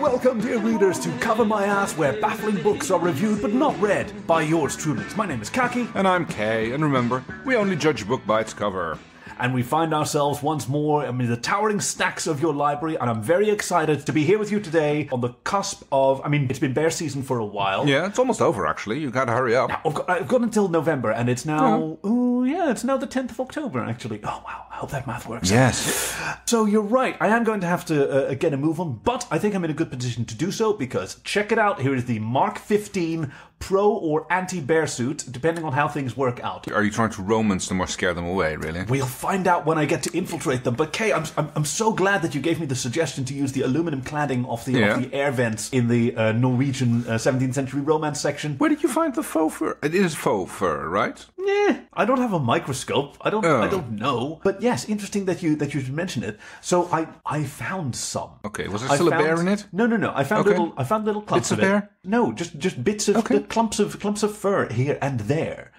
Welcome, dear readers, to Cover My Ass, where baffling books are reviewed but not read by yours truly. My name is Khaki, And I'm Kay, and remember, we only judge a book by its cover. and we find ourselves once more amid the towering stacks of your library, and I'm very excited to be here with you today on the cusp of. I mean, it's been bear season for a while. Yeah, it's almost over, actually. You gotta hurry up. I've got, I've got until November, and it's now. Uh-huh. Oh, yeah, it's now the 10th of October, actually. Oh, wow. I hope that math works. Yes. So you're right. I am going to have to uh, get a move on, but I think I'm in a good position to do so because check it out. Here is the Mark 15 Pro or Anti Bear suit, depending on how things work out. Are you trying to romance them or scare them away, really? We'll find out when I get to infiltrate them. But Kay, I'm, I'm, I'm so glad that you gave me the suggestion to use the aluminum cladding of the, Yeah. of the air vents in the uh, Norwegian uh, 17th century romance section. Where did you find the faux fur? It is faux fur, right? Yeah, I don't have a microscope. I don't. I Oh. don't know. But yes, interesting that you that you should mention it. So I I found some. Okay, was there I still a found- bear in it? No, no, no. I found Okay. little. I found little clumps Bits of it. bear? No, just just bits of Okay. the clumps of clumps of fur here and there.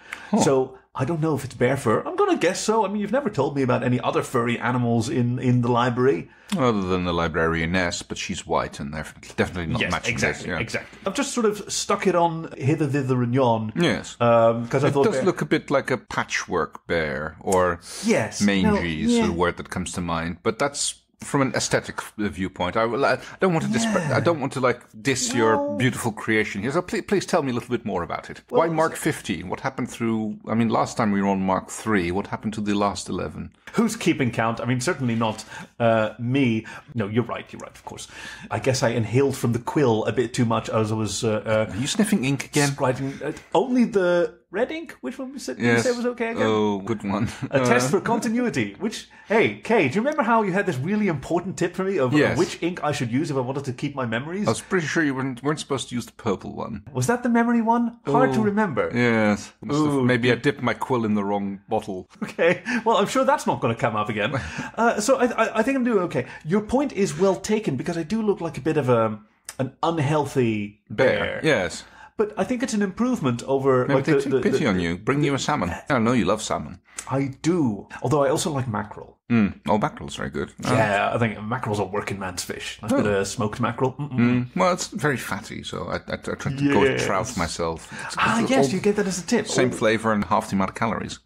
So I don't know if it's bear fur. I'm gonna guess so. I mean, you've never told me about any other furry animals in in the library. Other than the librarianess, but she's white and they're definitely not matching exactly, this. Yeah. exactly. I've just sort of stuck it on hither, thither, and yon. Yes. Um, because I it thought does bear- look a bit like a patchwork bear, or Yes, mangy no, is the word that comes to mind. But that's from an aesthetic viewpoint. I, I don't want to disp- I don't want to like diss your beautiful creation here. So please, please tell me a little bit more about it. Why Mark 15? What happened through? I mean, last time we were on Mark 3. What happened to the last 11? Who's keeping count? I mean, certainly not uh, me. No, you're right. You're right. Of course. I guess I inhaled from the quill a bit too much as I was uh, Are you sniffing ink uh, again? writing. Uh, only the red ink. Which one was it? Did you say was okay again? Oh, good one. a test for continuity. Which, hey, Kay, do you remember how you had this really important tip for me of Yes. which ink I should use if I wanted to keep my memories? I was pretty sure you weren't, weren't supposed to use the purple one. Was that the memory one? Hard to remember. Yes. Ooh, maybe I dipped my quill in the wrong bottle. Okay, well, I'm sure that's not going to come up again. Uh, so I, I, I think I'm doing okay. Your point is well taken because I do look like a bit of a an unhealthy bear. Yes. But I think it's an improvement over Maybe like they the, the- pity the- on you. Bring you a salmon. I know you love salmon. I do, although I also like mackerel. Mm. Oh, mackerel's very good. Uh, Yeah, I think mackerel's a working man's fish. A bit of smoked mackerel. Mm, well, it's very fatty, so I, I, I try to go with trout myself. It's Ah, all yes, you gave that as a tip. Same Oh, flavor and half the amount of calories.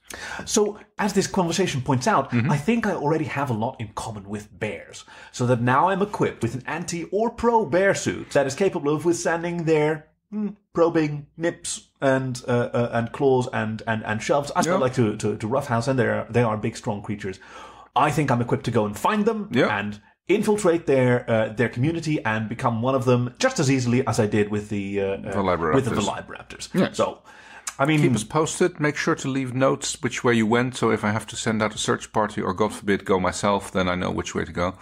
So, as this conversation points out, Mm-hmm. I think I already have a lot in common with bears. So that now I'm equipped with an anti or pro bear suit that is capable of withstanding their hmm, probing nips and uh, uh, and claws and, and, and shoves. I Yeah. like to, to, to roughhouse, and they are, they are big, strong creatures. I think I'm equipped to go and find them Yeah. and infiltrate their uh, their community and become one of them just as easily as I did with the uh, uh, Velociraptors. with the Velociraptors. Yes. So, I mean, Keep us posted. Make sure to leave notes which way you went. So if I have to send out a search party or, God forbid, go myself, then I know which way to go.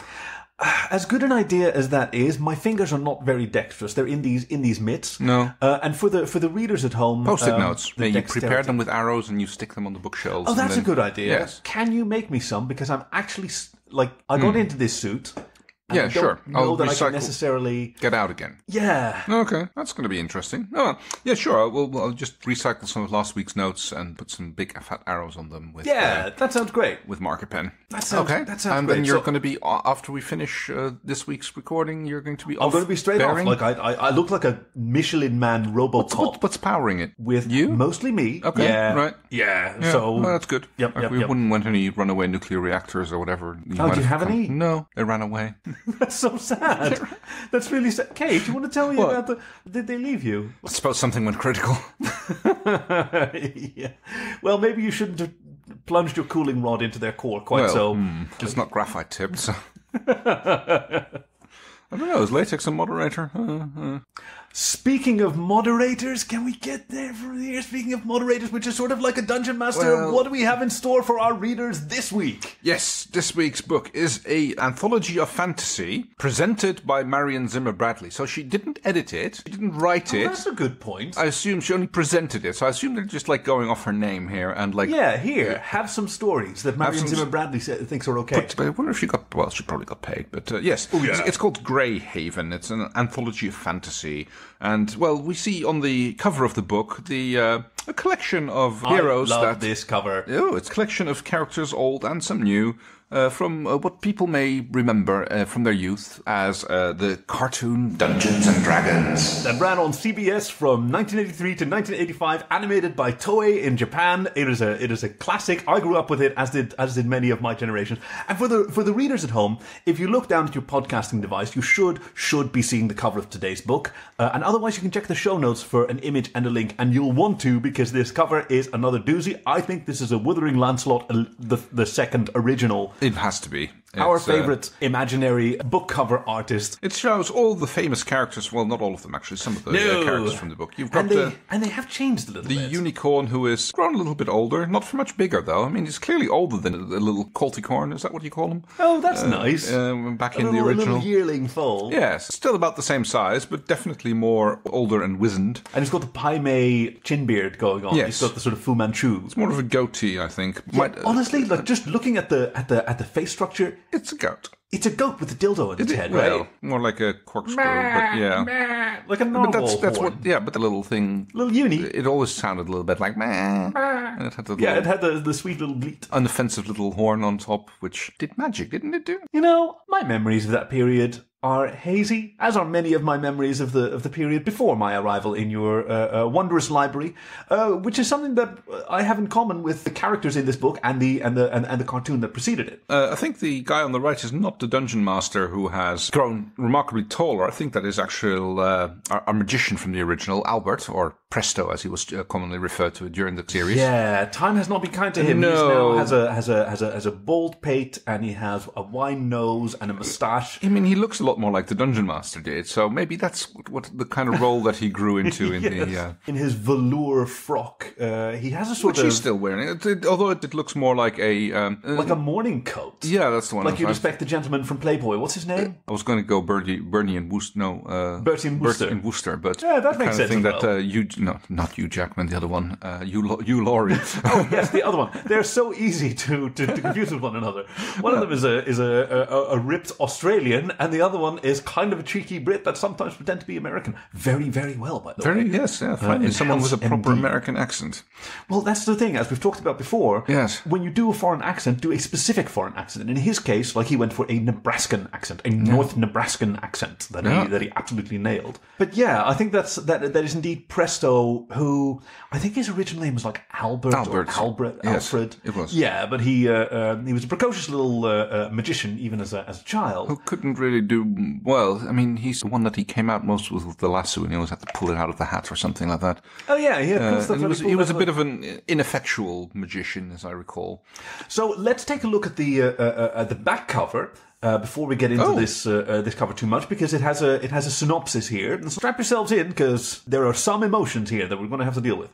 as good an idea as that is, my fingers are not very dexterous. They're in these in these mitts. No. Uh, and for the for the readers at home, Post-it um, notes. the Yeah, you prepare them with arrows and you stick them on the bookshelves. Oh, that's then- a good idea. Yes. Can you make me some? Because I'm actually like I got into this suit. And. Yeah, I don't sure. Know I'll that I recycle- can necessarily. Get out again. Yeah. Okay, that's going to be interesting. Oh, yeah, sure. I'll, we'll, I'll just recycle some of last week's notes and put some big fat arrows on them with Yeah, uh, that sounds great. with marker pen. That sounds- okay. that sounds and great. then you're So- going to be uh, after we finish uh, this week's recording. You're going to be. I'm going to be straight bearing? off. Like I, I, I look like a Michelin Man RoboCop What, what's powering it? with you? mostly me. Okay, Yeah. right. Yeah. Yeah, So well, that's good. Yep, Like, yep, we yep. wouldn't want any runaway nuclear reactors or whatever. You Oh, do you have come- any? No, they ran away. that's so sad. that's really sad. Kate, do you want to tell me What? about the? Did they leave you? I suppose something went critical. yeah. Well, maybe you shouldn't have plunged your cooling rod into their core quite Well, so. hmm, it's not graphite tipped, so. I don't know. Is latex a moderator? Uh, uh. Speaking of moderators, can we get there from here? Speaking of moderators, which is sort of like a dungeon master, Well- what do we have in store for our readers this week? Yes, this week's book is a anthology of fantasy presented by Marion Zimmer Bradley. So she didn't edit it, she didn't write it. Oh, That's a good point. I assume she only presented it. So I assume they're just like going off her name here and like. yeah, here, have some stories that Marion Zimmer Bradley thinks are okay. But I wonder if she got well. She probably got paid, but uh, yes, Oh, yeah. it's, it's called Greyhaven. It's an anthology of fantasy And well, we see on the cover of the book the uh, a collection of heroes I love that this cover. Oh, it's a collection of characters, old and some new, uh, from uh, what people may remember uh, from their youth as uh, the cartoon Dungeons and Dragons. that ran on CBS from 1983 to 1985, animated by Toei in Japan. It is a it is a classic. I grew up with it, as did as did many of my generation. And for the for the readers at home, if you look down at your podcasting device, you should should be seeing the cover of today's book. Uh, and otherwise, you can check the show notes for an image and a link. And you'll want to because this cover is another doozy. I think this is a Wuthering Lancelot, uh, the the second original. It has to be. Our It's, uh, favorite imaginary book cover artist. it shows all the famous characters. Well, not all of them actually. Some of the uh, characters from the book. You've got And they, the and they have changed a little the bit. unicorn who is grown a little bit older, not for much bigger though. I mean, he's clearly older than a, a little colticorn. Is that what you call him? oh, that's nice. Um, back a in little, the a original. yearling foal. Yes, still about the same size, but definitely more older and wizened. And he's got the Pai Mei chin beard going on. Yes. He's got the sort of Fu Manchu. It's more of a goatee, I think. Might- uh, Honestly, like just looking at the at the at the face structure, it's a goat. it's a goat with a dildo in its head, well, right? more like a corkscrew, but yeah. Like a But narwhal that's that's horn. what. Yeah, but the little thing. little uni. It always sounded a little bit like meh. And it had the Yeah, little it had the, the sweet little bleat. unoffensive little horn on top, which did magic, didn't it? Do You know, my memories of that period are hazy, as are many of my memories of the of the period before my arrival in your uh, uh, wondrous library, uh, which is something that I have in common with the characters in this book and the and the and, and the cartoon that preceded it. Uh, I think the guy on the right is not the dungeon master who has grown remarkably taller. I think that is actual uh, our, our magician from the original, Albert, or Presto, as he was uh, commonly referred to during the series. Yeah, time has not been kind to him. He No. now has a has a has a has a bald pate and he has a wine nose and a moustache. I mean, he looks a lot more like the dungeon master did, so maybe that's what, the kind of role that he grew into in the. Uh, In his velour frock, uh, he has a sort which of he's still wearing. It, it- although it, it looks more like a. Um, uh, like a morning coat. yeah, that's the one. Like you'd expect the gentleman from Playboy. What's his name? I was going to go Bernie, Bernie and Wooster. No, uh, Bertie and Wooster. and Wooster, but Yeah, that makes sense thing that uh, you no, not Hugh Jackman, the other one, uh, you Hugh Laurie. Oh yes, the other one. They're so easy to, to, to confuse with one another. One of them is a is a, a, a ripped Australian, and the other one is kind of a cheeky Brit that sometimes pretend to be American. Very very well, by the Very way. yes, yeah. In someone with a proper MD. American accent. Well, that's the thing, as we've talked about before. Yes. When you do a foreign accent, do a specific foreign accent. And in his case, like he went for a Nebraskan accent, a North Nebraskan accent that Yeah. he that he absolutely nailed. But yeah, I think that's that that is indeed Presto, who I think his original name was like Albert, Albert. or Albert, Yes, Alfred. it was. Yeah, but he uh, uh, he was a precocious little uh, uh, magician even as a as a child. Who couldn't really do well. I mean, he's the one that he came out most with, the lasso, and he always had to pull it out of the hat or something like that. Oh yeah, yeah. Uh, he was, he was a bit of an ineffectual magician, as I recall. So let's take a look at the uh, uh, the back cover. Uh, before we get into Oh. this uh, uh, this cover too much, because it has a it has a synopsis here, and strap yourselves in because there are some emotions here that we're going to have to deal with.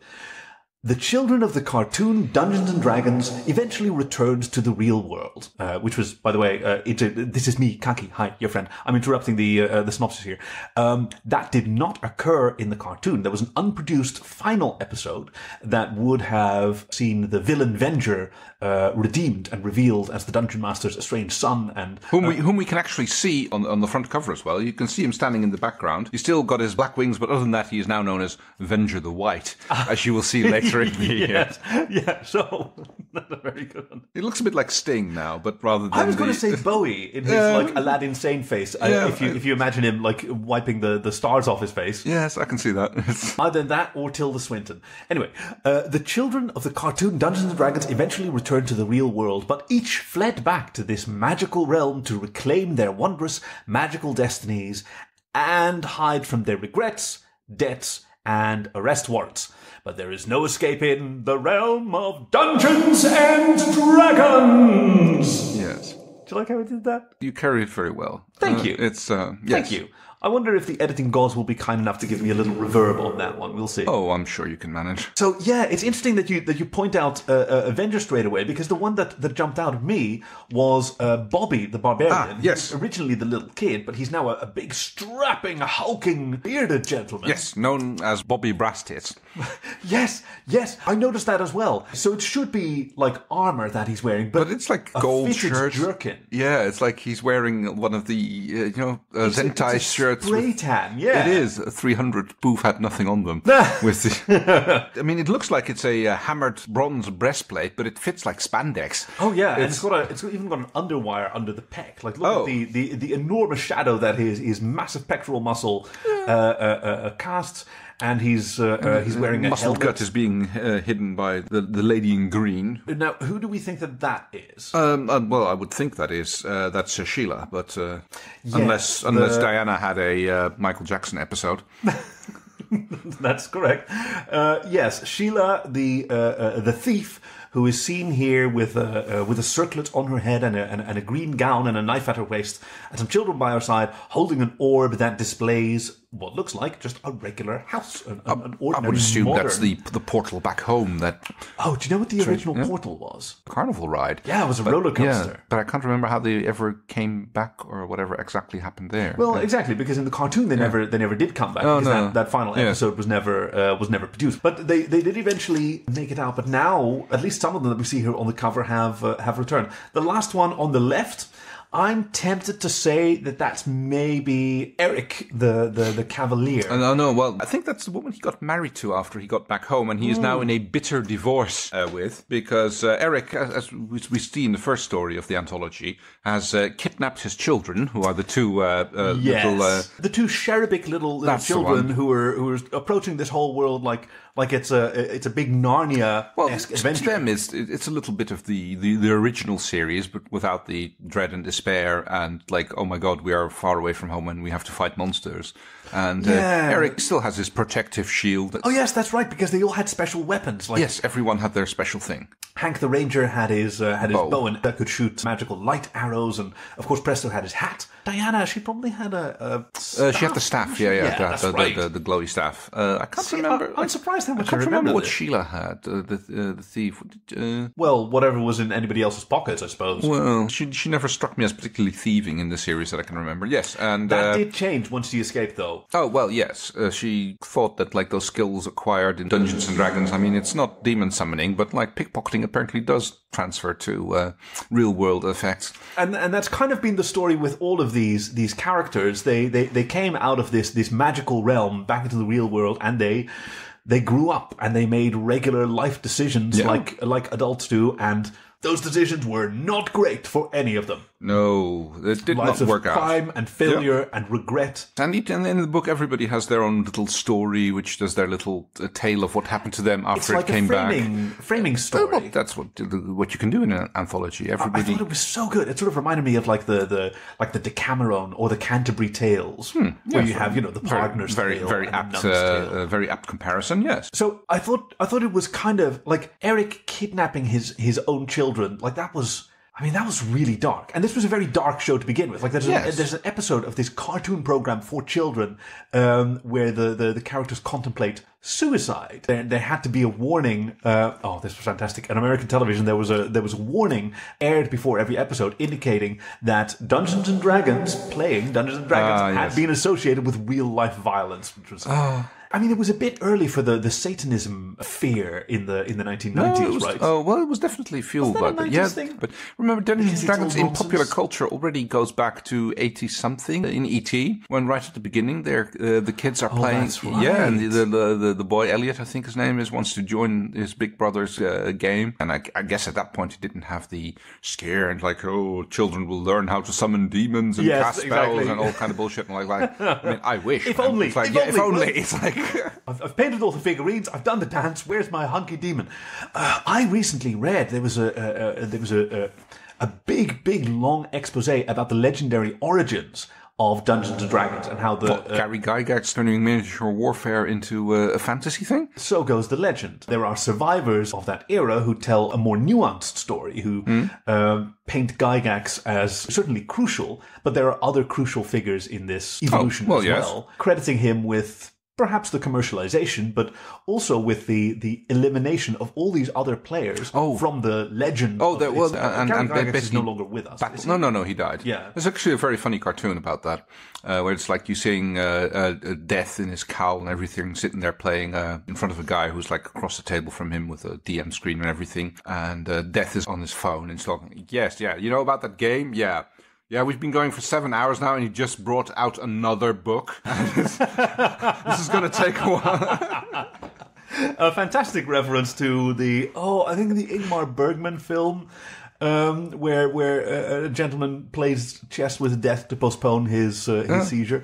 The children of the cartoon Dungeons and Dragons eventually returned to the real world, uh, which was, by the way, uh, it, uh, this is me, Khaki. Hi, your friend. I'm interrupting the uh, the synopsis here. Um, that did not occur in the cartoon. There was an unproduced final episode that would have seen the villain Venger uh, redeemed and revealed as the Dungeon Master's estranged son, and Whom we whom we can actually see on on the front cover as well. You can see him standing in the background. He's still got his black wings, but other than that, he is now known as Venger the White, as you will see later in the. uh, yes, yeah. So that's a very good one. He looks a bit like Sting now, but rather than I was going the- to say Bowie in his Yeah. like Aladdin sane face. uh, Yeah, if you I- if you imagine him like wiping the, the stars off his face. Yes, I can see that. It's- Either that or Tilda Swinton. Anyway, uh, the children of the cartoon Dungeons and Dragons eventually returned to the real world, but each fled back to this magical realm to reclaim their wondrous magical destinies and hide from their regrets, debts, and arrest warrants. But there is no escaping the realm of Dungeons and Dragons. yes, Do you like how I did that? you carry it very well. Thank Uh, you. It's uh, yes. Thank you. I wonder if the editing gods will be kind enough to give me a little reverb on that one. We'll see. Oh, I'm sure you can manage. So yeah, it's interesting that you that you point out uh, uh, Avenger straight away because the one that, that jumped out at me was uh, Bobby the Barbarian. Ah, yes. Originally the little kid, but he's now a, a big, strapping, hulking, bearded gentleman. Yes, known as Bobby Brasstits. yes, yes. I noticed that as well. So it should be like armor that he's wearing, but, But it's like gold shirt. jerkin. Yeah, it's like he's wearing one of the uh, you know uh, Zentai a shirts it's with- tan. Yeah, It is 300 booth had nothing on them. with the, I mean, it looks like it's a uh, hammered bronze breastplate, but it fits like spandex. Oh yeah, and it's got a it's even got an underwire under the pec. Like look Oh. at the, the the enormous shadow that his his massive pectoral muscle uh, uh, uh, uh, casts, and he's uh, uh, he's wearing a Muscle gut is being uh, hidden by the, the lady in green. Now, who do we think that that is? Um, uh, well, I would think that is uh, that's uh, Sheila, but uh, unless unless the- Diana had a uh, Michael Jackson episode. That's correct. Uh, yes, Sheila, the uh, uh, the thief, who is seen here with a uh, with a circlet on her head and a, and, a- and a green gown and a knife at her waist, and some children by her side, holding an orb that displays what looks like just a regular house, an, an, an I would assume modern. that's the the portal back home, that Oh, do you know what the original portal was? carnival ride. Yeah, it was a roller coaster. Yeah, but I can't remember how they ever came back or whatever exactly happened there. Well, exactly, because in the cartoon they never they never did come back Oh, because no. that, that final Yeah. episode was never uh, was never produced. But they, they did eventually make it out. But now at least some of them that we see here on the cover have uh, have returned. The last one on the left. I'm tempted to say that that's maybe Eric, the the, the Cavalier. Uh, no, no. Well, I think that's the woman he got married to after he got back home, and he is now Hmm. in a bitter divorce uh, with because uh, Eric, as, as we we see in the first story of the anthology, has uh, kidnapped his children, who are the two uh, uh, Yes, little. Uh, the two cherubic little, little children who are who are approaching this whole world like like it's a it's a big Narnia well, esque to them, it's it's a little bit of the, the, the original series, but without the dread and despair, and like, oh my god, we are far away from home and we have to fight monsters. And Yeah. uh, Eric still has his protective shield. Oh yes, that's right, because they all had special weapons. Like Yes, everyone had their special thing. Hank the Ranger had his uh, had his Bow. bow and that could shoot magical light arrows, and of course Presto had his hat. Diana, she probably had a. a Uh, she had the staff, yeah, yeah, Yeah, the, that's the, right. the, the, glowy staff. Uh, I can't See, remember. I- I'm surprised how much I can't remember, remember what. Sheila had. Uh, the uh, the thief. Uh, Well, whatever was in anybody else's pockets, I suppose. well, she she never struck me as particularly thieving in the series that I can remember. Yes, and that uh, did change once she escaped, though. oh well, yes. Uh, she thought that like those skills acquired in Dungeons and Dragons. I mean, it's not demon summoning, but like pickpocketing apparently does transfer to uh, real world effects. and and that's kind of been the story with all of these these characters. They they they came out of this this magical realm back into the real world, and they they grew up and they made regular life decisions Yeah. like like adults do, and those decisions were not great for any of them. No, it did Lives not work out. crime and failure and regret. And in the book, everybody has their own little story, which does their little uh, tale of what happened to them after like it came a back. framing framing story. well, that's what what you can do in an anthology. I Everybody. thought it was so good. It sort of reminded me of like the, the like the Decameron or the Canterbury Tales, where you have you know the Pardoner's Hmm. very Tale very and apt, Tale. uh, very apt comparison. Yes. So I thought I thought it was kind of like Eric kidnapping his his own children. Like that was. I mean, that was really dark, and this was a very dark show to begin with. Like, there's, Yes. a, there's an episode of this cartoon program for children um, where the, the, the characters contemplate suicide. There, there had to be a warning. Uh, oh, this was fantastic! On American television, there was a there was a warning aired before every episode, indicating that Dungeons and Dragons, playing Dungeons and Dragons, Ah, had yes. Been associated with real life violence, which was. I mean, it was a bit early for the, the Satanism fear in the in the 1990s, No, was- right? Oh well, it was definitely fueled by that. 90s Yeah, thing? but remember, Dungeons and Dragons in popular culture already goes back to eighty something in ET when right at the beginning, there uh, the kids are playing. Oh, that's Yeah, and right. the, the the the boy Elliot, I think his name is, wants to join his big brother's uh, game, and I, I guess at that point he didn't have the scare and like, oh, children will learn how to summon demons and Yes, cast spells exactly. and all kind of bullshit. And like, like I mean, I wish. If man. only, It's like, if yeah, if only. only. It's like. I've, I've painted all the figurines. I've done the dance. Where's my hunky demon? Uh, I recently read there was a, a there was a, a a big big long expose about the legendary origins of Dungeons and Dragons and how the uh, Gary Gygax turning miniature warfare into uh, a fantasy thing? so goes the legend. There are survivors of that era who tell a more nuanced story, who Hmm? um, paint Gygax as certainly crucial, but there are other crucial figures in this evolution Oh, well, as yes. well, crediting him with perhaps the commercialization, but also with the, the elimination of all these other players Oh. from the legend. Oh, of there its- was, uh, and, and is no longer with us. Back, no, no, no, he died. Yeah. there's actually a very funny cartoon about that, uh, where it's like you seeing uh, uh, uh, Death in his cowl and everything, sitting there playing uh, in front of a guy who's like across the table from him with a DM screen and everything, and uh, Death is on his phone and he's talking. Yes, yeah, you know about that game? Yeah. Yeah, we've been going for seven hours now, and you just brought out another book. this is going to take a while. a fantastic reference to the oh, I think the Ingmar Bergman film. Um, where where a, a gentleman plays chess with death to postpone his uh, his seizure.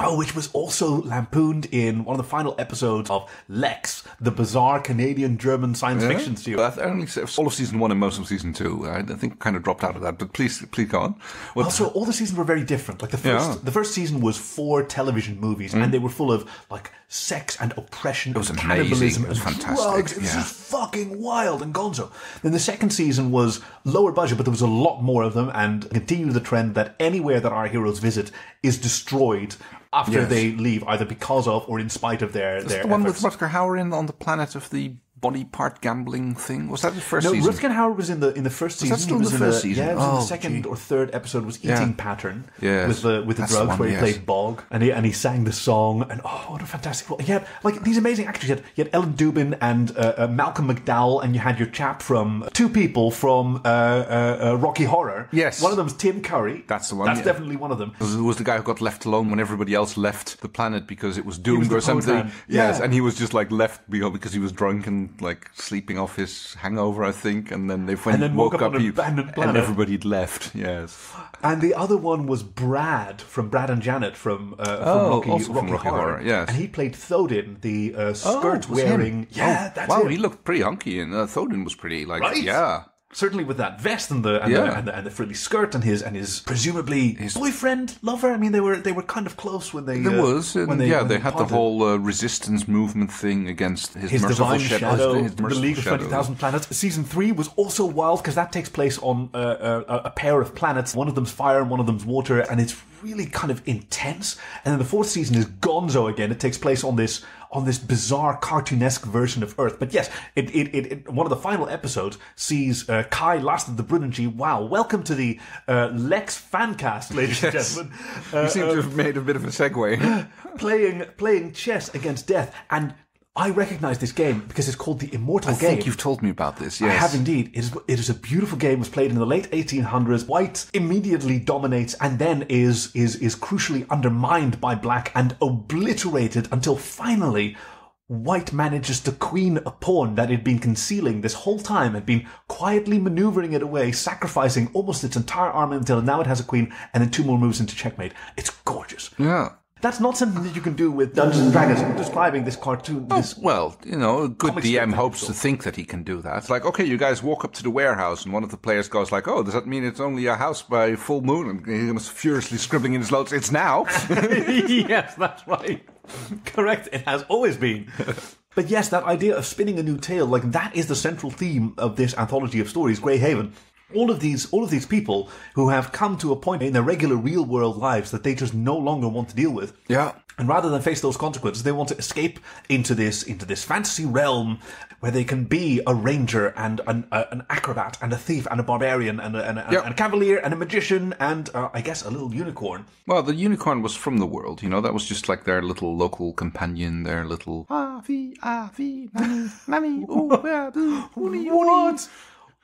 Oh, which was also lampooned in one of the final episodes of Lexx, the bizarre Canadian German science fiction series. I only all of season one and most of season two. I think kind of dropped out of that. But please, please go on. What- Also, all the seasons were very different. Like the first, Yeah. the first season was four television movies, hmm? and they were full of like sex and oppression. It was and amazing. cannibalism It was and fantastic. Drugs. It was Yeah. just fucking wild and gonzo. Then the second season was lower budget, but there was a lot more of them, and continued the trend that anywhere that our heroes visit is destroyed after Yes. they leave, either because of or in spite of their their the one efforts. with Rutger Hauer in on the planet of the body part gambling thing. Was that the first No, season? Rutger Hauer was in the in the first season. Was that still was the first the, season? Yeah, it was in Oh, the second gee. or third episode. Was Yeah. eating pattern Yes. with the with the That's the drugs one, where he yes. played Bog and he and he sang the song and oh what a fantastic! He had like these amazing actors. You had, you had Ellen Dubin and uh, uh, Malcolm McDowell, and you had your chap from two people from uh, uh, uh, Rocky Horror. Yes. one of them them's Tim Curry. That's the one, That's yeah. definitely one of them. was, was the guy who got left alone when everybody else left the planet because it was doomed was or something. Yes, Yeah. and he was just like left because he was drunk and like sleeping off his hangover, I think. And then they went And then woke woke up up, on an abandoned and everybody'd left. Yes, And the other one was Brad from Brad and Janet from, uh, from Oh, Rocky, also from Rocky Horror. Horror, yes. And he played Thodin, the uh, Oh, skirt it was him. wearing. Yeah, Oh, that's wow. him. He looked pretty hunky, and uh, Thodin was pretty like Right? yeah. Certainly with that vest and the and, the, and, the, and the frilly skirt and his and his presumably boyfriend lover. I mean, they were they were kind of close when they There uh, was, and when they, yeah, when they had the whole uh, resistance movement thing against his, his merciful divine shadow, shadow, his the merciful League of. Twenty Thousand Planets. Season three was also wild because that takes place on uh, uh, a pair of planets. One of them's fire and one of them's water, and it's really kind of intense. And then the fourth season is Gonzo again. It takes place on this on this bizarre cartoonesque version of Earth. But yes, it, it, it, it one of the final episodes sees uh, Kai Last of the Brunnen-G. Wow, welcome to the uh, Lexx fancast, ladies Yes. and gentlemen. Uh, You seem to have made a bit of a segue. playing playing chess against death and. I recognize this game because it's called the Immortal I Game. I think you've told me about this. yes. I have indeed. It is, it is a beautiful game. It was played in the late 1800s. White immediately dominates and then is, is, is crucially undermined by black and obliterated until finally White manages to queen a pawn that it had been concealing this whole time, had been quietly maneuvering it away, sacrificing almost its entire army until now it has a queen, and then two more moves into checkmate. It's gorgeous. Yeah. That's not something that you can do with Dungeons and Dragons. I'm describing this cartoon. Oh, this Well, you know, a good DM hopes to think that he can do that. It's like, okay, you guys walk up to the warehouse, and one of the players goes like, "Oh, does that mean it's only a house by full moon?" And he was furiously scribbling in his notes, "It's now." yes, that's right. Correct. It has always been. But yes, that idea of spinning a new tale, like that is the central theme of this anthology of stories, Greyhaven. All of these, all of these people who have come to a point in their regular real world lives that they just no longer want to deal with. yeah. And rather than face those consequences, they want to escape into this into this fantasy realm where they can be a ranger and an, a, an acrobat and a thief and a barbarian and a, and a, Yep. and a cavalier and a magician and uh, I guess a little unicorn. Well, the unicorn was from the world, you know. That was just like their little local companion, their little. Avi, avi, mommy, mommy, ooh, yeah, ooh, oonie, oonie. What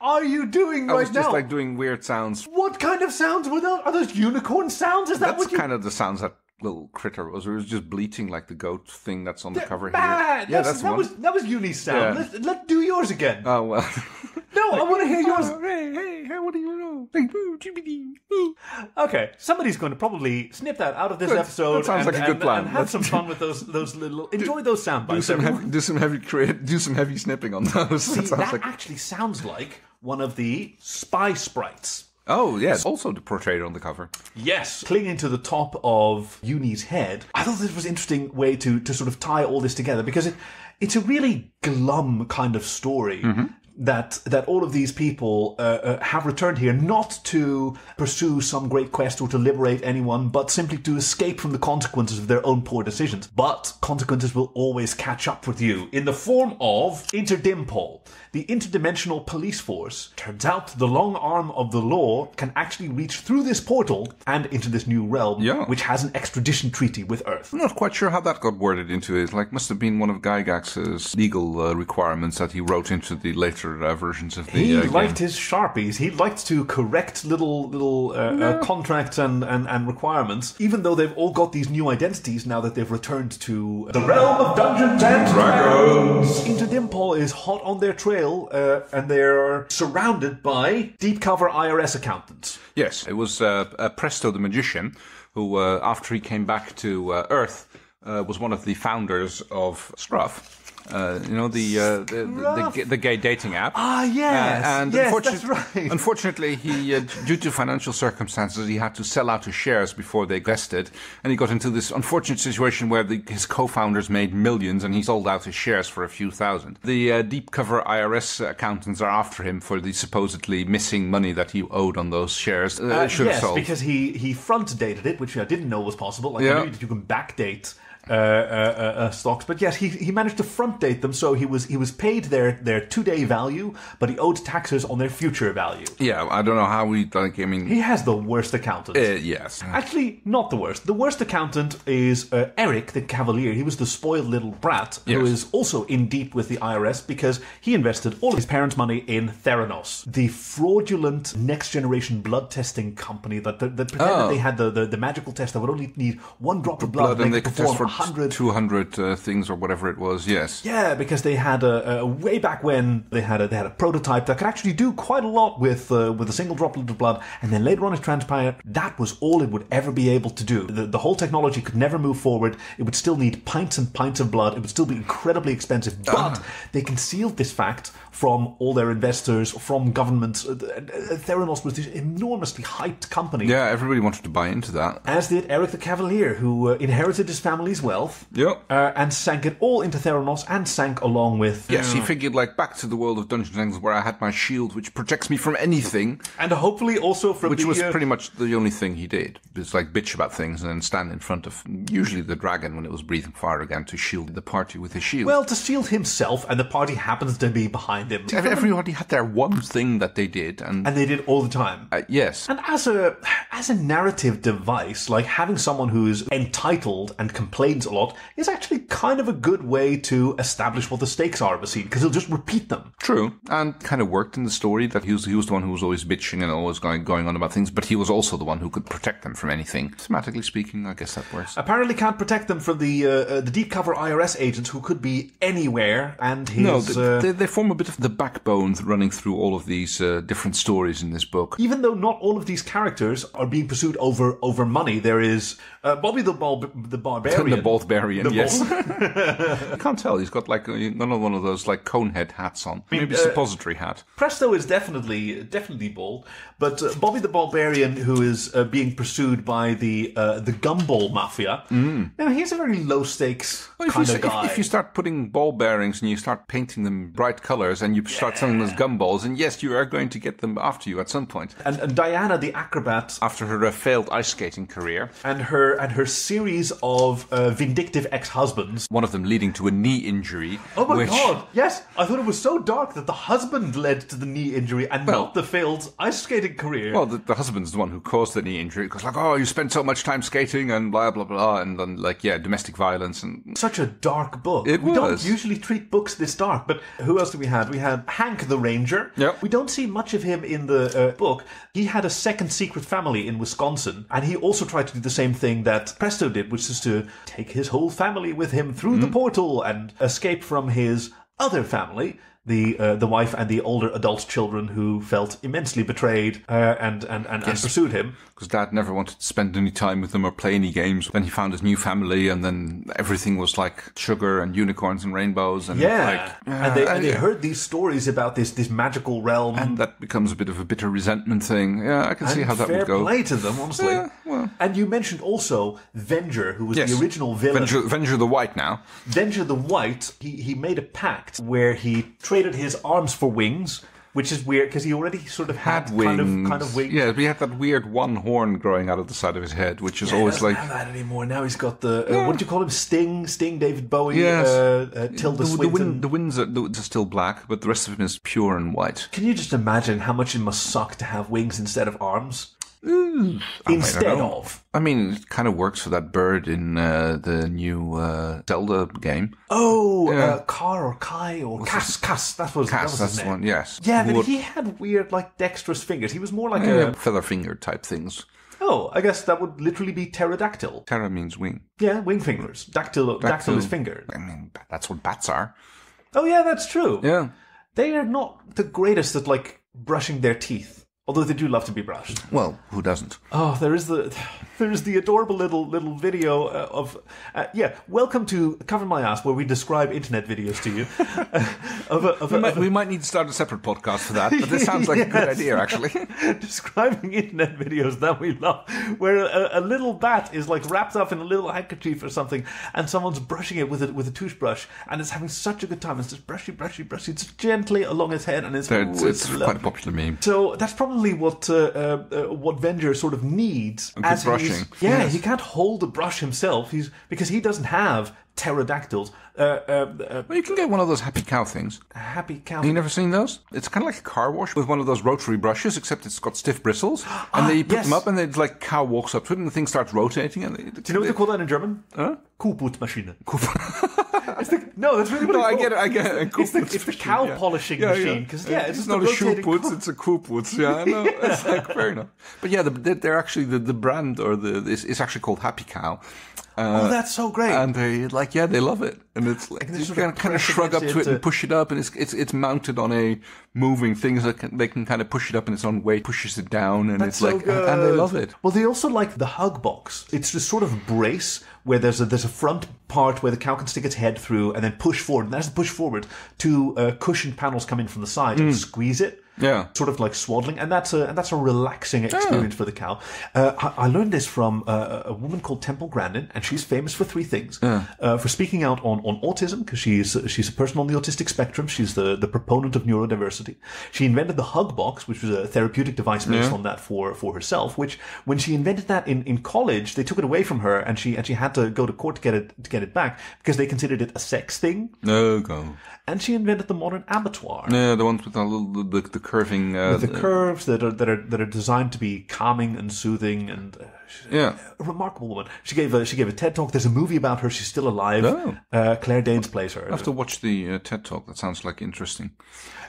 are you doing I right was just now? like doing weird sounds. what kind of sounds were those? Are those unicorn sounds? Is that That's what you? kind of the sounds that little critter was. It was just bleating like the goat thing that's on the cover Bad. here. Yeah, That's- that's, that one. was that was Uni's sound. Yeah. Let's, let's do yours again. Oh well. no, I want to hear yours. Oh, hey, hey, hey, what do you know? Hey, boo, jibbity, boo. Okay, somebody's going to probably snip that out of this Good. episode. That sounds and, like a good and- plan. And have some fun with those those little. Enjoy those sound Do bites. some everyone. heavy, do some heavy, crea- do some heavy snipping on those. See, that that like. actually sounds like one of the spy sprites. Oh yes, also portrayed on the cover. Yes. Clinging to the top of Uni's head. I thought this was an interesting way to, to sort of tie all this together because it, it's a really glum kind of story. That that all of these people uh, uh, have returned here not to pursue some great quest or to liberate anyone, but simply to escape from the consequences of their own poor decisions. But consequences will always catch up with you in the form of Interdimpol, the interdimensional police force. Turns out the long arm of the law can actually reach through this portal and into this new realm, Yeah. which has an extradition treaty with Earth. I'm not quite sure how that got worded into it. Like, must have been one of Gygax's legal uh, requirements that he wrote into the later uh, versions of the He uh, liked game. his sharpies. He liked to correct little little uh, uh, contracts and, and, and requirements, even though they've all got these new identities now that they've returned to the realm of Dungeons and Dragons. Interdimpol is hot on their trail, uh, and they're surrounded by deep cover IRS accountants. Yes, it was uh, uh, Presto the magician who, uh, after he came back to uh, Earth, was one of the founders of Scruff. Uh, you know the, uh, the, the the gay dating app. Ah, yes. Uh, and Yes, unfortunately, that's right. unfortunately, he uh, due to financial circumstances, he had to sell out his shares before they vested, and he got into this unfortunate situation where the, his co-founders made millions, and he sold out his shares for a few thousand. The uh, deep cover IRS accountants are after him for the supposedly missing money that he owed on those shares. Uh, Uh, should have yes, sold. because he he front dated it, which I didn't know was possible. Like Yeah. That you can backdate uh, uh, uh, stocks, but yes, he he managed to front date them. So he was he was paid their their two day value, but he owed taxes on their future value. Yeah, I don't know how we like. I mean, He has the worst accountant. uh, yes, Actually, not the worst. The worst accountant is uh, Eric the Cavalier. He was the spoiled little brat who Yes. is also in deep with the IRS because he invested all of his parents' money in Theranos, the fraudulent next generation blood testing company that, that, that pretended Oh. they had the, the, the magical test that would only need one drop of blood, blood, and they could perform for 100 two hundred uh, things or whatever it was. Yes, yeah, because they had a, a way back when they had a they had a prototype that could actually do quite a lot with uh, with a single droplet of blood, and then later on it transpired that was all it would ever be able to do. The, the whole technology could never move forward. It would still need pints and pints of blood. It would still be incredibly expensive, but they concealed this fact from all their investors, from governments. Uh, uh, Theranos was this enormously hyped company. yeah, everybody wanted to buy into that. As did Eric the Cavalier, who uh, inherited his family's wealth Yep. uh, and sank it all into Theranos and sank along with. Yes, he figured like back to the world of Dungeons and Dragons where I had my shield, which protects me from anything, And hopefully also from which the, was uh, pretty much the only thing he did. It's like bitch about things and then stand in front of usually the dragon when it was breathing fire again to shield the party with his shield. well to shield himself, and the party happens to be behind him, everybody had their one thing that they did, and, and they did all the time. uh, yes, And as a as a narrative device, like having someone who's entitled and complains a lot is actually kind of a good way to establish what the stakes are of a scene because he'll just repeat them. True, and kind of worked in the story that he was he was the one who was always bitching and always going going on about things, but he was also the one who could protect them from anything. Thematically speaking, I guess that works. Apparently, can't protect them from the uh, uh, the deep cover IRS agents who could be anywhere. And his no, th- uh, they, they form a bit of the backbone running through all of these uh, different stories in this book. even though not all of these characters are being pursued over over money, there is uh, Bobby the Bal- the Barbarian. the Baldbarian, The yes. I can't tell. He's got like a, none of one of those like cone head hats on. Maybe uh, suppository hat. Presto is definitely definitely bald, but uh, Bobby the Barbarian, who is uh, being pursued by the uh, the Gumball Mafia, now he's a very low stakes Well, kind you, of guy. if, if you start putting ball bearings and you start painting them bright colors and you start selling them as gumballs, and yes, you are going to get them after you at some point. and, and Diana the acrobat After her uh, failed ice skating career, and her and her series of uh, vindictive ex-husbands. one of them leading to a knee injury. Oh my which, god! Yes, I thought it was so dark that the husband led to the knee injury and Well- not the failed ice skating career. Well, the, the husband's the one who caused the knee injury. Because like, oh, you spent so much time skating and blah blah blah, and then like, yeah, domestic violence and such a dark book. It we don't usually treat books this dark, but who else do we have? We had Hank the Ranger. Yep. We don't see much of him in the uh, book. He had a second secret family in Wisconsin, and he also tried to do the same thing that Presto did, which is to take his whole family with him through Mm-hmm. the portal and escape from his other family. The uh, the wife and the older adult children who felt immensely betrayed uh, and, and, and, and pursued him. Because dad never wanted to spend any time with them or play any games. Then he found his new family, and then everything was like sugar and unicorns and rainbows, and Yeah, like, and they, and they heard these stories about this this magical realm. and that becomes a bit of a bitter resentment thing. Yeah, I can see And how that would go. Fair play to them, honestly. Yeah, well. And you mentioned also Venger, who was Yes. the original villain. Venger, Venger the White now. Venger the White. He he made a pact where he traded his arms for wings, which is weird because he already sort of had, Had wings. kind of kind of wings. Yeah, but he had that weird one horn growing out of the side of his head, which is He always like have that anymore. Now he's got the uh, what do you call him? Sting, Sting, David Bowie, Yes. uh, uh, Tilda the, the, Swinton. wind, the winds are, the are still black, but the rest of him is pure and white. Can you just imagine how much it must suck to have wings instead of arms? Instead know. of. I mean, it kind of works for that bird in uh, the new uh, Zelda game. Oh, Yeah. uh, Car or Kai or Kass. Kass. That was, that was that's his name. one. Yes. Yeah, but he had weird, like, dexterous fingers. He was more like yeah, a. feather finger type things. Oh, I guess that would literally be pterodactyl. Terra means wing. Yeah, wing fingers. Dactyl, dactyl is Dactyl. finger. I mean, that's what bats are. Oh, yeah, that's true. Yeah. They are not the greatest at, like, brushing their teeth. Although they do love to be brushed. Well, who doesn't? Oh, there is the there is the adorable little little video uh, of uh, yeah. Welcome to cover my ass, where we describe internet videos to you. of a, of a, We might, a- we might need to start a separate podcast for that, but this sounds like a good idea, actually. describing internet videos that we love, where a, a little bat is like wrapped up in a little handkerchief or something, and someone's brushing it with a with a toothbrush, and it's having such a good time. It's just brushy, brushy, brushy, just gently along its head, and it's, It's, it's quite a popular meme. So that's probably what uh, uh, uh, what Venger sort of needs as he's- brushing. Yeah, Yes. he can't hold a brush himself. He's because he doesn't have pterodactyls. Uh, uh, uh, Well, you can get one of those happy cow things. happy cow. Have you never seen those? It's kind of like a car wash with one of those rotary brushes, except it's got stiff bristles. And then you put yes. them up, and then it's like cow walks up to it, and the thing starts rotating. And Do you know what they call that in German? Huh? Kuhputzmaschine. It's the, no, that's really what No, I get it. I get it. It's the, it's the cow Yeah. polishing Yeah, yeah. machine because yeah, it's, just not a a shoe rotating puts, co- it's a puts. Yeah, I know. It's like fair enough. But yeah, the, they're, actually the, the brand or the it's, it's actually called Happy Cow. Uh, oh, that's so great. and they like yeah they love it and it's like you sort can of kind of shrug up to it it and push it up and it's it's it's mounted on a moving things so can, they can kind of push it up in its own weight pushes it down and That's it's so like good. and they love it Well, they also like the hug box. It's this sort of brace where there's a there's a front part where the cow can stick its head through and then push forward. And as it push forward, two uh, cushioned panels come in from the side and squeeze it. Yeah. sort of like swaddling, and that's a and that's a relaxing experience for the cow. Uh, I, I learned this from uh, a woman called Temple Grandin, and she's famous for three things: uh, for speaking out on, on autism because she's she's a person on the autistic spectrum. She's the, the proponent of neurodiversity. She invented the Hug Box, which was a therapeutic device based on that for for herself. Which when she invented that in, in college, they took it away from her, and she and she had to go to court to get it to get it back because they considered it a sex thing. no go And she invented the modern abattoir. yeah the ones with the little the, the curving uh, the curves that are that are that are designed to be calming and soothing and uh, yeah a remarkable woman. She gave a she gave a TED talk. There's a movie about her. She's still alive. Oh. Uh, Claire Danes plays her. I have to watch the uh, TED talk that sounds like interesting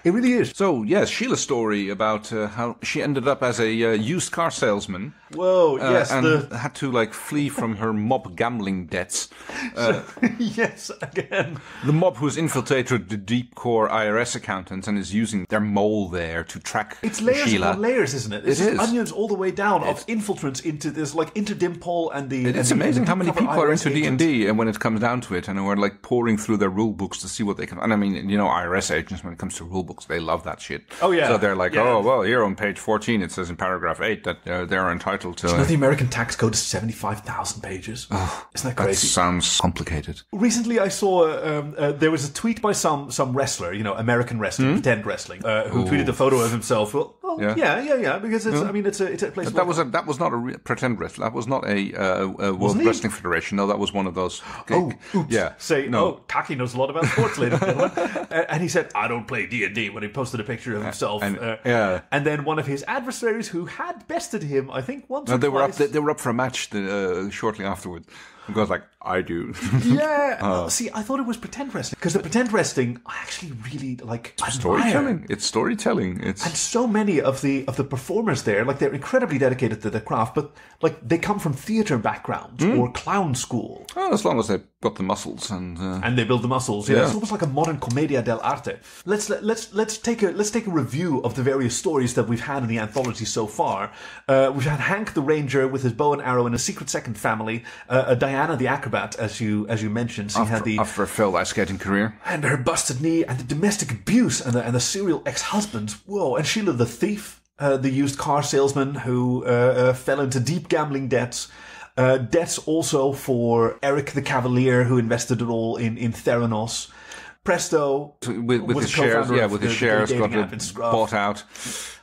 It really is. so yes Sheila's story about uh, how she ended up as a uh, used car salesman Whoa, yes, and the had to like flee from her mob gambling debts yes again. The mob who has infiltrated the deep core IRS accountants and is using their mole there to track It's layers Sheila. upon layers, isn't it? It's It just is. onions all the way down of infiltrants into this, like Interdimpol and the. and It's the- amazing the how many people are into D and D, and when it comes down to it, and are like pouring through their rule books to see what they can. And I mean, you know, IRS agents when it comes to rule books, they love that shit. Oh, yeah. So they're like, Yeah. oh well, here on page fourteen, it says in paragraph eight that uh, they're entitled to. You know, the American tax code is seventy-five thousand pages. Oh, Isn't that crazy? that sounds complicated. Recently, I saw um, uh, there was a tweet by some some wrestler, you know, American wrestling, pretend wrestling, uh, who tweeted a photo of himself. Well, oh? Yeah. yeah, yeah, yeah, because it's. I mean, it's a it's a place. But that was a that was not a re- pretend wrestler. That was not a, uh, a World he? Wrestling Federation. No, that was one of those. Oh, oops. yeah. Say, no. oh, Taki knows a lot about sports, ladies and gentlemen. And he said, I don't play D&D when he posted a picture of himself. and- uh, yeah. And then one of his adversaries who had bested him, I think once No, they were up. They, they were up for a match uh, shortly afterward. And goes like, I do. yeah. Uh, see, I thought it was pretend wrestling. Because the pretend wrestling, I actually really, like, admire. storytelling. It's storytelling. It's And so many of the of the performers there, like they're incredibly dedicated to their craft, but like they come from theater backgrounds Hmm. or clown school, well, as long as they've got the muscles and. Uh, and they build the muscles. Yeah, Yeah. it's almost like a modern commedia dell'arte. Let's let's let's take a let's take a review of the various stories that we've had in the anthology so far. Uh, we've had Hank the Ranger with his bow and arrow in a secret second family. Uh, uh, Diana the acrobat, as you as you mentioned, she had the after a failed ice skating career. and her busted knee and the domestic abuse and the, and the serial ex-husband. Whoa! And Sheila the thief, uh, the used car salesman who uh, uh, fell into deep gambling debts. Uh, debts also for Eric the Cavalier who invested it all in in Theranos. Presto With, with his shares, yeah, with the- his the shares got bought out.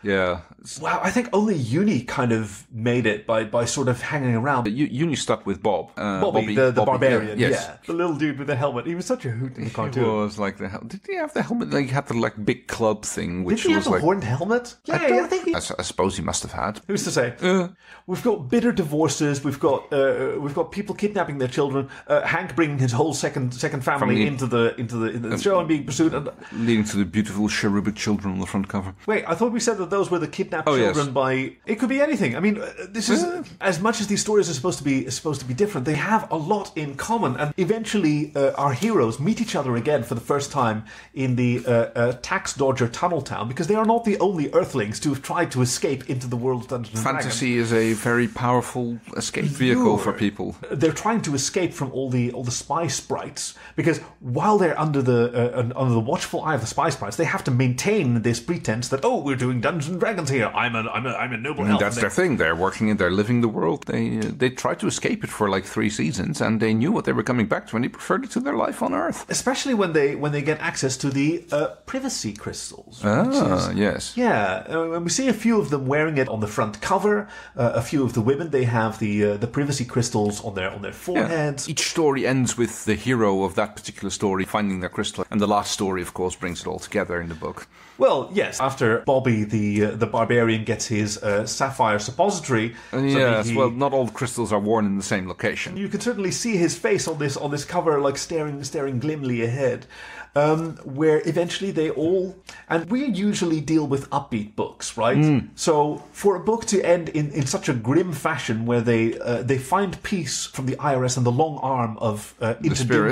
Yeah. Wow, I think only Uni kind of made it by, by sort of hanging around. You, Uni stuck with Bob. Uh, Bobby, the, the Bobby, barbarian, yeah, yeah, yes. The little dude with the helmet. He was such a hoot in the cartoon. He was like the hel- did he have the helmet? Like he had the like big club thing, which Did he was have a like horned helmet? Yeah, I, don't- I think he. I I suppose he must have had. Who's to say? We've got bitter divorces. We've got uh, we've got people kidnapping their children. Uh, Hank bringing his whole second second family Family. into the into the, into the show and being pursued. And, Leading to the beautiful cherubic children on the front cover. wait, I thought we said that those were the kidnapped Oh, yes. children by. It could be anything. I mean, uh, this is as much as these stories are supposed to be supposed to be different. They have a lot in common, and eventually uh, our heroes meet each other again for the first time in the uh, uh, tax dodger tunnel town because they are not the only Earthlings to have tried to escape into the world of Dungeons and Fantasy is a very powerful escape vehicle for people. they're trying to escape from all the all the spy sprites because while they're under the uh, under the watchful eye of the spy sprites, they have to maintain this pretense that oh we're doing Dungeons and Dragons here. I'm a I'm a I'm a noble elf. That's And their thing. They're working it. They're living the world. They uh, they tried to escape it for like three seasons, and they knew what they were coming back to, and they preferred it to their life on Earth. especially when they when they get access to the uh, privacy crystals. Ah, is- yes. Yeah, uh, and we see a few of them wearing it on the front cover. Uh, a few of the women they have the uh, the privacy crystals on their on their foreheads. Each story ends with the hero of that particular story finding their crystal, and the last story, of course, brings it all together in the book. Well, yes. After Bobby the uh, the barbarian gets his uh, sapphire suppository, so yes, he- well, not all the crystals are worn in the same location. you can certainly see his face on this on this cover, like staring staring glimly ahead. Um, where eventually they all, and we usually deal with upbeat books, right? Hmm. So for a book to end in, in such a grim fashion, where they uh, they find peace from the IRS and the long arm of uh,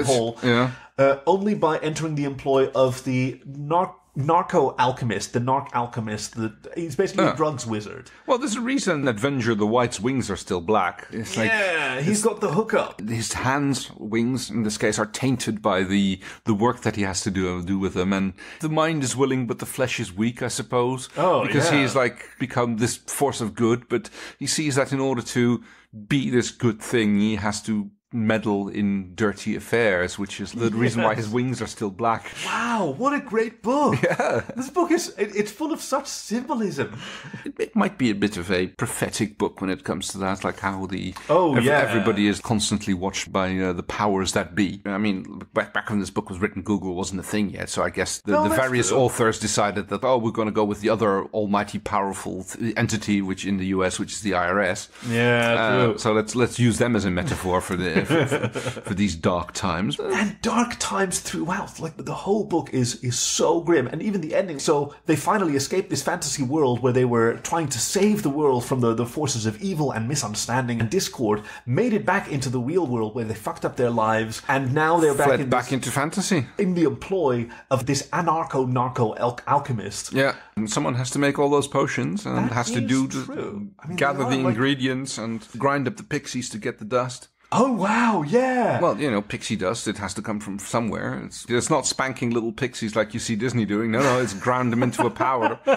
Doomhole, yeah. uh, only by entering the employ of the nar- narco alchemist, the narc alchemist. The, he's basically Yeah. a drugs wizard. Well, there's a reason Avenger the White's wings are still black. It's like yeah, he's got the hookup. his hands, wings in this case, are tainted by the the work that he has to do uh, do with them, and the mind is willing, but the flesh is weak, I suppose. Oh, because yeah. he's like become this force of good, but he sees that in order to be this good thing, he has to meddle in dirty affairs, which is the reason why his wings are still black. Wow, what a great book! Yeah, this book is it, it's full of such symbolism. It, it might be a bit of a prophetic book when it comes to that, like how the Oh, yeah. everybody is constantly watched by uh, the powers that be. I mean, back, back when this book was written, Google wasn't a thing yet, so I guess the, No, the various true. authors decided that oh, we're going to go with the other almighty powerful th- entity, which in the U.S., which is the IRS. Yeah, Uh, so let's let's use them as a metaphor for the for, for these dark times. and dark times throughout. Like the whole book is is so grim, and even the ending. So they finally escape this fantasy world where they were trying to save the world from the, the forces of evil and misunderstanding and discord. Made it back into the real world where they fucked up their lives, and now they're back Fled in back this- into fantasy. in the employ of this anarcho narco alchemist. Yeah, and someone has to make all those potions and That has to do true. I mean, gather the like- ingredients and grind up the pixies to get the dust. Oh wow, yeah. Well, you know, pixie dust, it has to come from somewhere. It's, it's not spanking little pixies like you see Disney doing. No, no, it's ground them into a powder.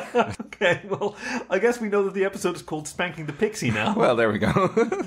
okay, well, I guess we know that the episode is called "Spanking the Pixie" now. well, there we go.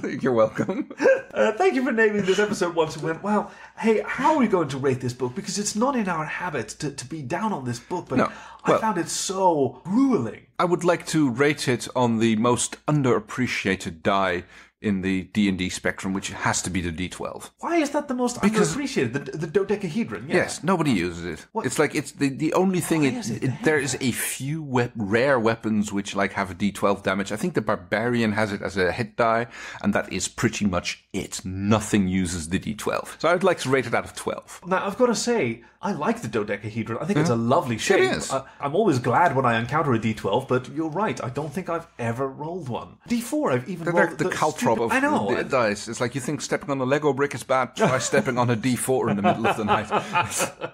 You're welcome. Uh, thank you for naming this episode once we went, well, hey, how are we going to rate this book? Because it's not in our habit to, to be down on this book, but No, I found it so grueling. I would like to rate it on the most underappreciated die in the D&D spectrum, which has to be the D12. Why is that the most Because- underappreciated? The, the dodecahedron, yeah. Yes, nobody uses it. It's like it's the the only thing. It, is it it- there is a few wep- rare weapons which like have a D12 damage. I think the barbarian has it as a hit die, and that is pretty much it. Nothing uses the D12. So I'd like to rate it out of 12. Now, I've got to say, I like the dodecahedron. I think it's a lovely shape. is. I, I'm always glad when I encounter a D12, but you're right. I don't think I've ever rolled one. D4, I've even They're rolled like the, caltrop of I know. the dice. It's like you think stepping on a Lego brick is bad. Try stepping on a D4 in the middle of the night.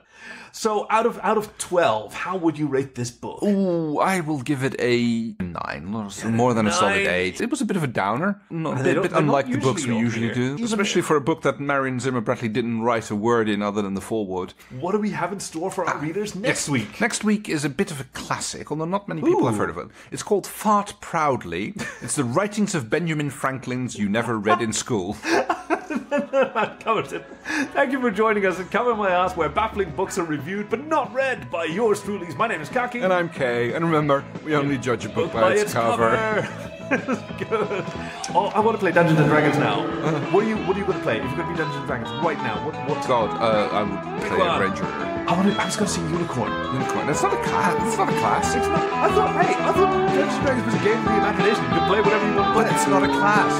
So, out of out of 12, how would you rate this book? Ooh, I will give it a nine, so more than a solid eight. It was a bit of a downer, not, a bit, bit unlike the books we usually on do, here. especially for a book that Marion Zimmer Bradley didn't write a word in other than the foreword. What do we have in store for our ah, readers next week? Next week is a bit of a classic, although not many people have heard of it. It's called Fart Proudly. It's the writings of Benjamin Franklin's you never read in school. Covered Thank you for joining us at Cover My Ass, where baffling books are reviewed but not read by yours truly. My name is Khaki. And I'm Kay, and remember, we only judge a book by, its, cover. Good. Oh, I want to play Dungeons and Dragons now. What are you? What are you going to play? If you're going to be Dungeons and Dragons right now, what? What? God, uh, I would play a ranger. I, want to, I was to see Unicorn. Unicorn. That's not a class. That's not a class. It's not, I thought, hey, I thought Dungeons and Dragons was a game of the imagination. You can play whatever you want. But it's not a class.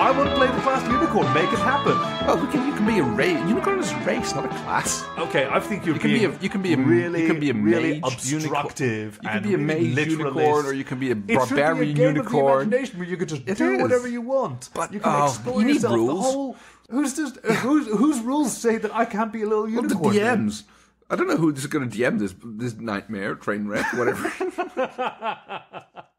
I want to play the class Unicorn. Make it happen. Well, we can, you can be a race. Unicorn is a race, not a class. Okay, I think you're You can be a you can be a really, you can be a really unicorn. obstructive. You can and be a mage unicorn, or you can be a It should be a barbarian game unicorn. Of the imagination where you can just It do is. whatever you want. But, you can oh, explore you need yourself. The rules. whole who's just uh, whose whose rules say that I can't be a little Well, the DMs. then? I don't know who's going to DM this this nightmare train wreck, whatever.